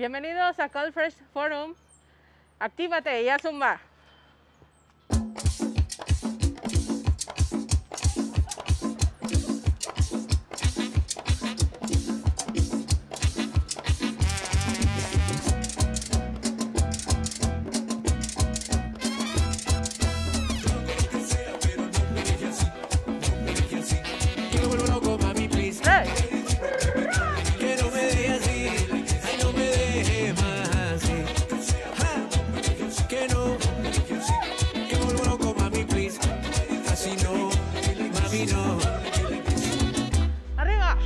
Bienvenidos a Cold Fresh Forum. Actívate, ya zumba. ¡Arriba!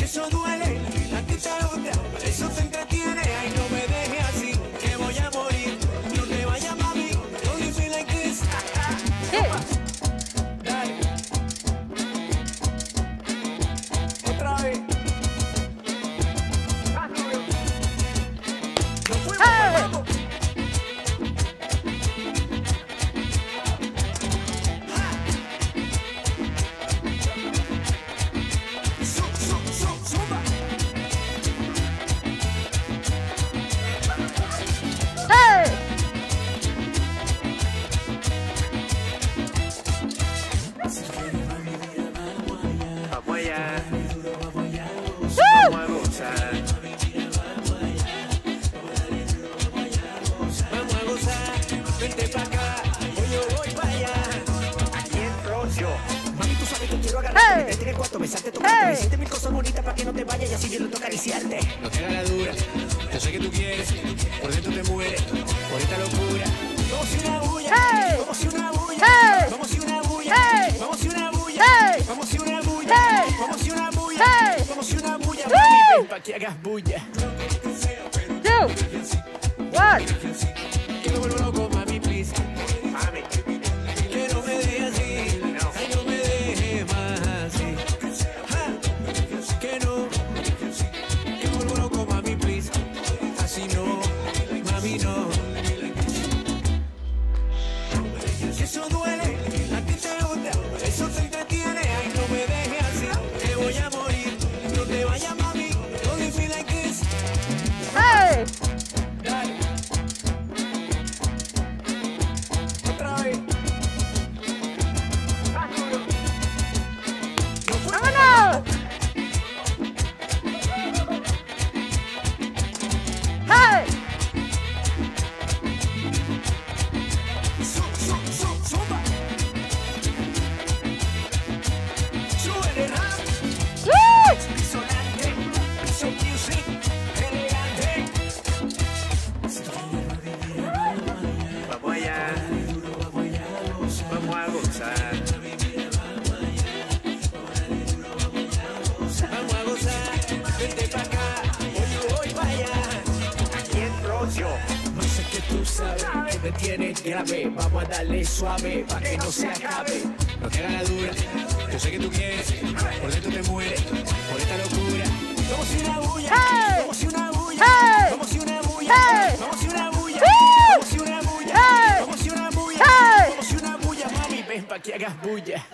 Eso duele, a ti te gusta. Eso te Mami, tú sabes que quiero agarrarte, Hey. meterte en el cuarto, besarte, tocarte, Hey. decirte mil cosas bonitas para que no te vayas y así yo lo acariciarte. No te hagas la dura. Yo sé que tú quieres. Por dentro te mueres. Por esta locura. Vamos si una bulla. Hey. Vamos si una bulla. Hey. Vamos si una bulla. Hey. Vamos si una bulla. Hey. Vamos si una bulla. Hey. Vamos si una bulla. Hey. Vamos si una bulla. Mami, ven pa' que hagas bulla. Two! One! Que me vuelvo loco, mami, please. Sabes que me tienes grave. Vamos a darle suave pa' que no se acabe. No te hagas la dura. Yo sé que tú quieres. Por dentro te mueres. Por esta locura. Si una bulla. Si una bulla. Si una bulla. Si una bulla. Si una bulla. Si una bulla. Si una bulla, mami. Ven pa' que hagas bulla.